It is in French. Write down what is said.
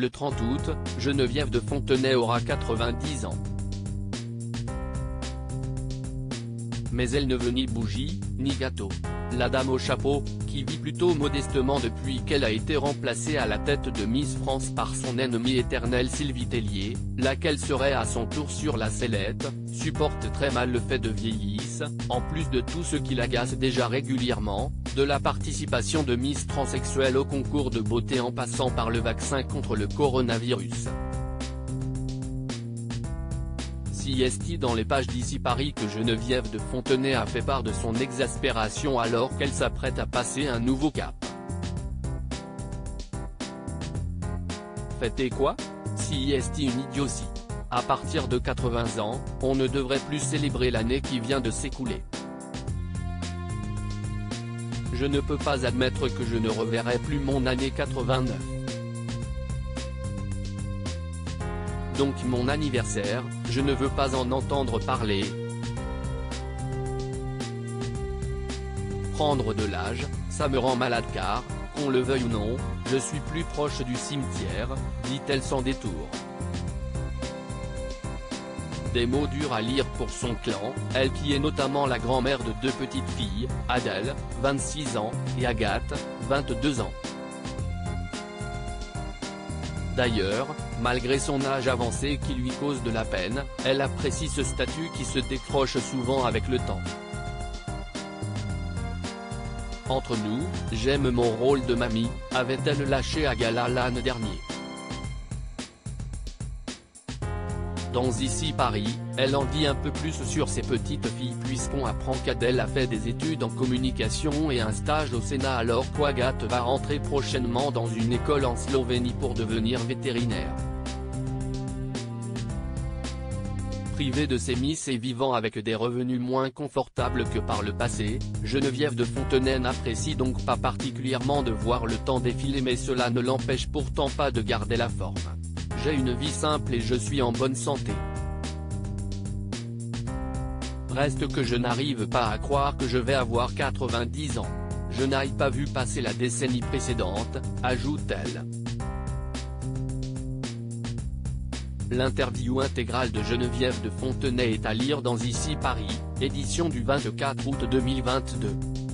Le 30 août, Geneviève de Fontenay aura 90 ans. Mais elle ne veut ni bougie, ni gâteau. La dame au chapeau, qui vit plutôt modestement depuis qu'elle a été remplacée à la tête de Miss France par son ennemie éternelle Sylvie Tellier, laquelle serait à son tour sur la sellette, supporte très mal le fait de vieillisse, en plus de tout ce qui l'agace déjà régulièrement, de la participation de Miss transsexuelle au concours de beauté en passant par le vaccin contre le coronavirus. Si est dans les pages d'ici Paris que Geneviève de Fontenay a fait part de son exaspération alors qu'elle s'apprête à passer un nouveau cap. Fêter quoi? Si est une idiotie. À partir de 80 ans, on ne devrait plus célébrer l'année qui vient de s'écouler. Je ne peux pas admettre que je ne reverrai plus mon année 89. Donc mon anniversaire, je ne veux pas en entendre parler. Prendre de l'âge, ça me rend malade car, qu'on le veuille ou non, je suis plus proche du cimetière, dit-elle sans détour. Des mots durs à lire pour son clan, elle qui est notamment la grand-mère de deux petites filles, Adèle, 26 ans, et Agathe, 22 ans. D'ailleurs, malgré son âge avancé qui lui cause de la peine, elle apprécie ce statut qui se décroche souvent avec le temps. Entre nous, j'aime mon rôle de mamie, avait-elle lâché à Gala l'âne dernier. Dans Ici Paris, elle en dit un peu plus sur ses petites filles puisqu'on apprend qu'Adèle a fait des études en communication et un stage au Sénat alors qu'Agathe va rentrer prochainement dans une école en Slovénie pour devenir vétérinaire. Privée de ses miss et vivant avec des revenus moins confortables que par le passé, Geneviève de Fontenay n'apprécie donc pas particulièrement de voir le temps défiler mais cela ne l'empêche pourtant pas de garder la forme. J'ai une vie simple et je suis en bonne santé. Reste que je n'arrive pas à croire que je vais avoir 90 ans. Je n'aille pas vu passer la décennie précédente, ajoute-t-elle. L'interview intégrale de Geneviève de Fontenay est à lire dans Ici Paris, édition du 24 août 2022.